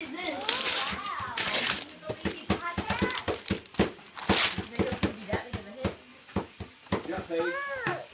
is this? Yeah,